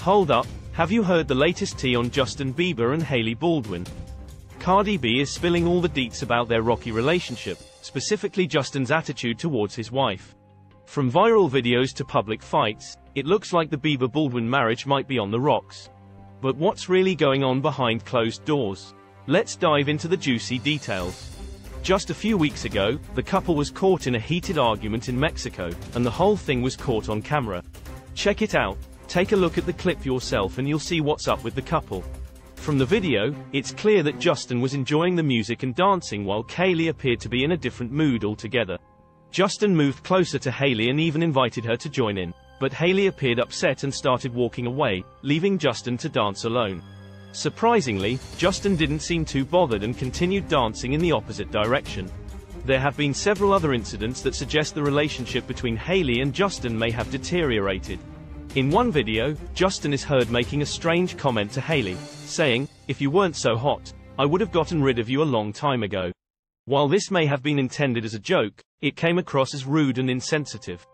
Hold up, have you heard the latest tea on Justin Bieber and Hailey Baldwin? Cardi B is spilling all the deets about their rocky relationship, specifically Justin's attitude towards his wife. From viral videos to public fights, it looks like the Bieber-Baldwin marriage might be on the rocks. But what's really going on behind closed doors? Let's dive into the juicy details. Just a few weeks ago, the couple was caught in a heated argument in Mexico, and the whole thing was caught on camera. Check it out. Take a look at the clip yourself and you'll see what's up with the couple. From the video, it's clear that Justin was enjoying the music and dancing while Hailey appeared to be in a different mood altogether. Justin moved closer to Hailey and even invited her to join in, but Hailey appeared upset and started walking away, leaving Justin to dance alone. Surprisingly, Justin didn't seem too bothered and continued dancing in the opposite direction. There have been several other incidents that suggest the relationship between Hailey and Justin may have deteriorated. In one video, Justin is heard making a strange comment to Hailey, saying, If you weren't so hot, I would have gotten rid of you a long time ago. While this may have been intended as a joke, it came across as rude and insensitive.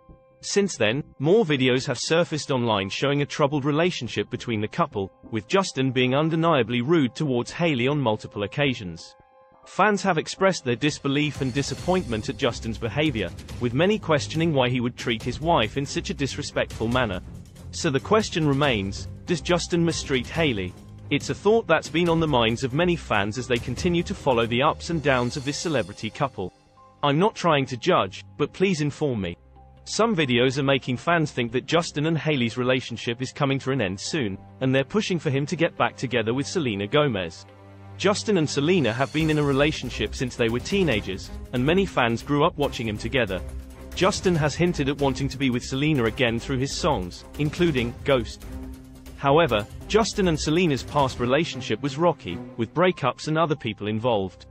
Since then, more videos have surfaced online showing a troubled relationship between the couple, with Justin being undeniably rude towards Hailey on multiple occasions. Fans have expressed their disbelief and disappointment at Justin's behavior, with many questioning why he would treat his wife in such a disrespectful manner. So the question remains, does Justin mistreat Hailey? It's a thought that's been on the minds of many fans as they continue to follow the ups and downs of this celebrity couple. I'm not trying to judge, but please inform me. Some videos are making fans think that Justin and Hailey's relationship is coming to an end soon, and they're pushing for him to get back together with Selena Gomez. Justin and Selena have been in a relationship since they were teenagers, and many fans grew up watching them together. Justin has hinted at wanting to be with Selena again through his songs, including Ghost. However, Justin and Selena's past relationship was rocky, with breakups and other people involved.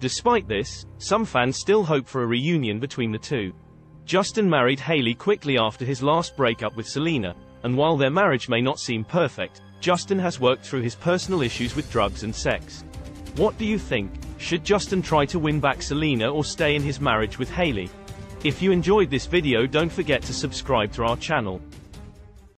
Despite this, some fans still hope for a reunion between the two. Justin married Hailey quickly after his last breakup with Selena, and while their marriage may not seem perfect, Justin has worked through his personal issues with drugs and sex. What do you think? Should Justin try to win back Selena or stay in his marriage with Hailey? If you enjoyed this video don't forget to subscribe to our channel.